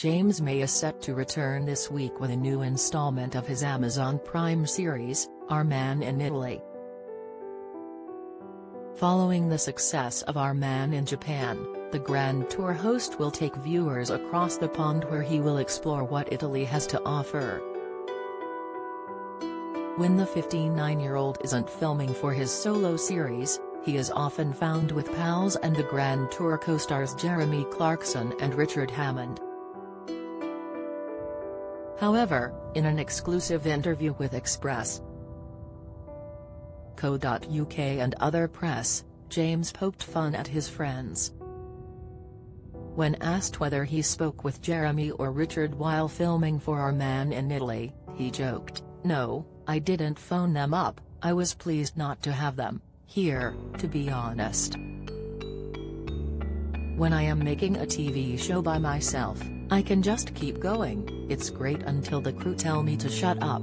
James May is set to return this week with a new installment of his Amazon Prime series, Our Man in Italy. Following the success of Our Man in Japan, the Grand Tour host will take viewers across the pond where he will explore what Italy has to offer. When the 59-year-old isn't filming for his solo series, he is often found with pals and the Grand Tour co-stars Jeremy Clarkson and Richard Hammond. However, in an exclusive interview with Express, Co.uk and other press, James poked fun at his friends. When asked whether he spoke with Jeremy or Richard while filming for Our Man in Italy, he joked, No, I didn't phone them up, I was pleased not to have them here, to be honest. When I am making a TV show by myself, I can just keep going, it's great until the crew tell me to shut up.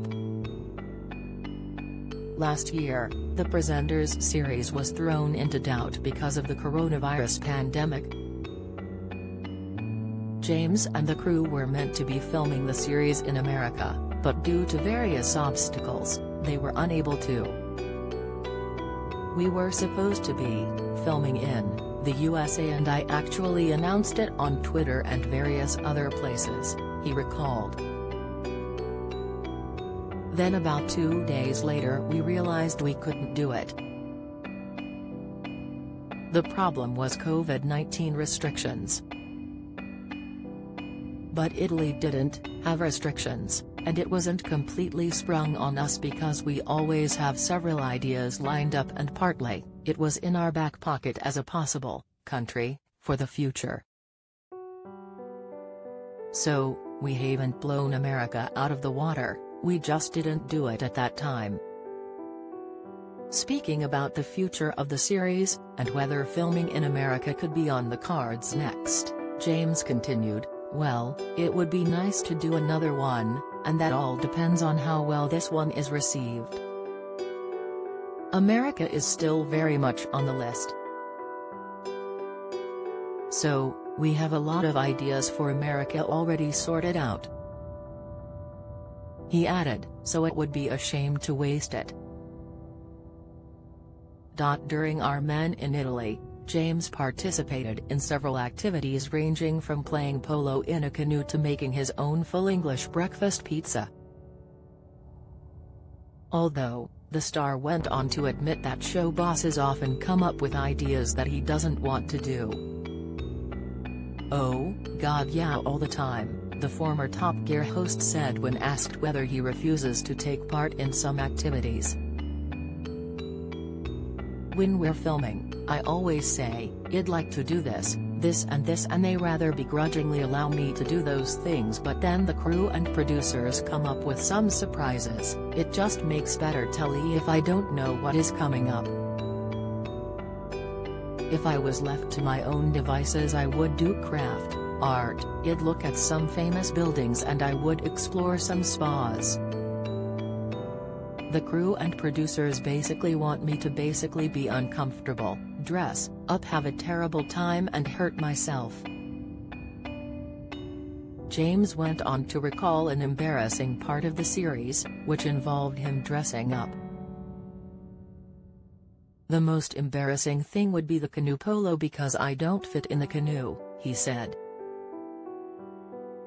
Last year, the Presenters series was thrown into doubt because of the coronavirus pandemic. James and the crew were meant to be filming the series in America, but due to various obstacles, they were unable to. We were supposed to be filming in the USA and I actually announced it on Twitter and various other places, he recalled. Then about two days later we realized we couldn't do it. The problem was COVID-19 restrictions. But Italy didn't have restrictions, and it wasn't completely sprung on us because we always have several ideas lined up and partly, it was in our back pocket as a possible country for the future. So, we haven't blown America out of the water, we just didn't do it at that time. Speaking about the future of the series, and whether filming in America could be on the cards next, James continued, well, it would be nice to do another one, and that all depends on how well this one is received. America is still very much on the list. So, we have a lot of ideas for America already sorted out. He added, so it would be a shame to waste it. During our Man in Italy, James participated in several activities ranging from playing polo in a canoe to making his own full English breakfast pizza. Although, the star went on to admit that show bosses often come up with ideas that he doesn't want to do. Oh, god yeah all the time, the former Top Gear host said when asked whether he refuses to take part in some activities. When we're filming, I always say, I'd like to do this, this and this and they rather begrudgingly allow me to do those things but then the crew and producers come up with some surprises, it just makes better telly if I don't know what is coming up. If I was left to my own devices I would do craft, art, I'd look at some famous buildings and I would explore some spas. The crew and producers basically want me to basically be uncomfortable, dress up have a terrible time and hurt myself. James went on to recall an embarrassing part of the series, which involved him dressing up. The most embarrassing thing would be the canoe polo because I don't fit in the canoe, he said.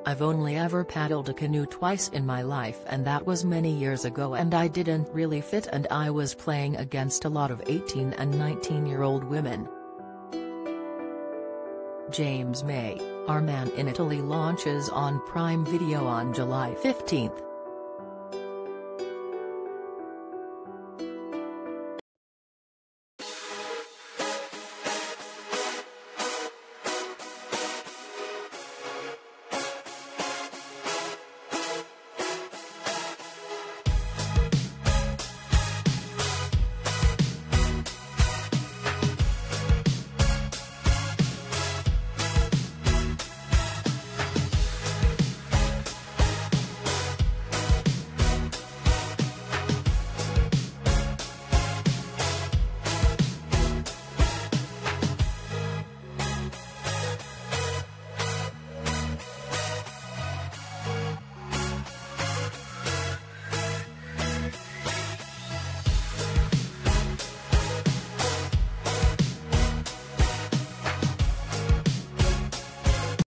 I've only ever paddled a canoe twice in my life and that was many years ago and I didn't really fit and I was playing against a lot of 18 and 19 year old women. James May, Our Man in Italy launches on Prime Video on July 15.